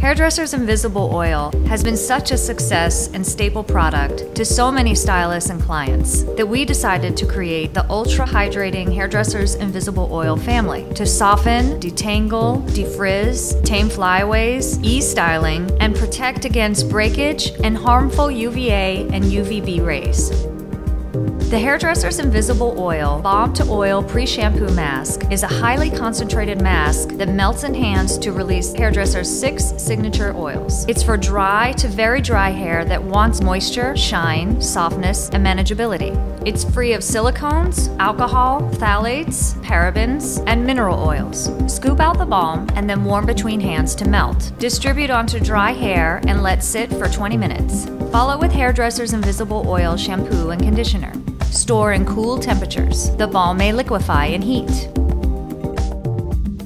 Hairdresser's Invisible Oil has been such a success and staple product to so many stylists and clients that we decided to create the Ultra Hydrating Hairdresser's Invisible Oil family to soften, detangle, defrizz, tame flyaways, ease styling, and protect against breakage and harmful UVA and UVB rays. The Hairdresser's Invisible Oil Balm to Oil Pre-Shampoo Mask is a highly concentrated mask that melts in hands to release Hairdresser's six signature oils. It's for dry to very dry hair that wants moisture, shine, softness, and manageability. It's free of silicones, alcohol, phthalates, parabens, and mineral oils. Scoop out the balm and then warm between hands to melt. Distribute onto dry hair and let sit for 20 minutes. Follow with Hairdresser's Invisible Oil Shampoo and Conditioner. Store in cool temperatures. The ball may liquefy in heat.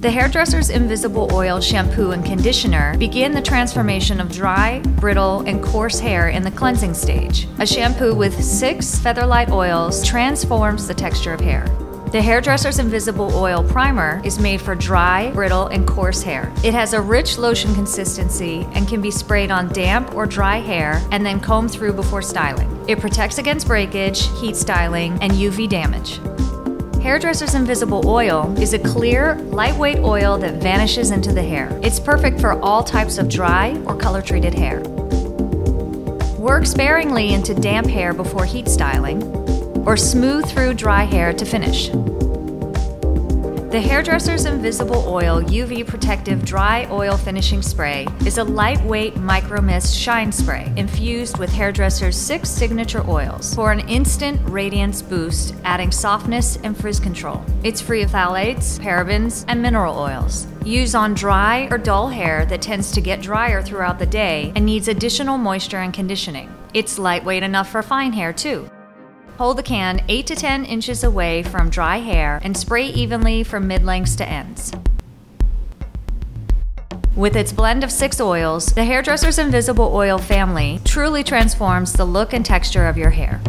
The Hairdresser's Invisible Oil Shampoo and Conditioner begin the transformation of dry, brittle, and coarse hair in the cleansing stage. A shampoo with six featherlight oils transforms the texture of hair. The Hairdresser's Invisible Oil Primer is made for dry, brittle, and coarse hair. It has a rich lotion consistency and can be sprayed on damp or dry hair and then combed through before styling. It protects against breakage, heat styling, and UV damage. Hairdresser's Invisible Oil is a clear, lightweight oil that vanishes into the hair. It's perfect for all types of dry or color treated hair. Work sparingly into damp hair before heat styling, or smooth through dry hair to finish. The Hairdresser's Invisible Oil UV Protective Dry Oil Finishing Spray is a lightweight micro mist shine spray infused with Hairdresser's six signature oils for an instant radiance boost, adding softness and frizz control. It's free of phthalates, parabens, and mineral oils. Use on dry or dull hair that tends to get drier throughout the day and needs additional moisture and conditioning. It's lightweight enough for fine hair too. Hold the can 8 to 10 inches away from dry hair and spray evenly from mid-lengths to ends. With its blend of six oils, the Hairdresser's Invisible Oil family truly transforms the look and texture of your hair.